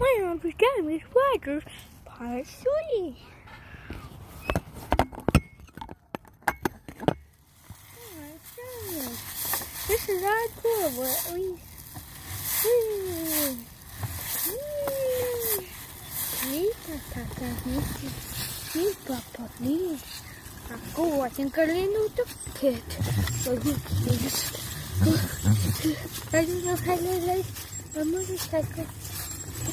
My own pajamas riders part three. This is our tour where we Ni papa ni. Aku akan kalian untuk kit. Bagi please. Tadi nak highlight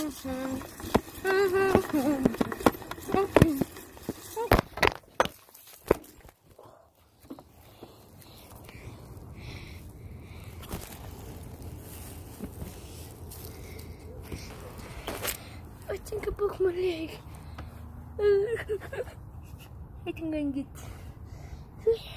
I think I broke my leg. I think going to get.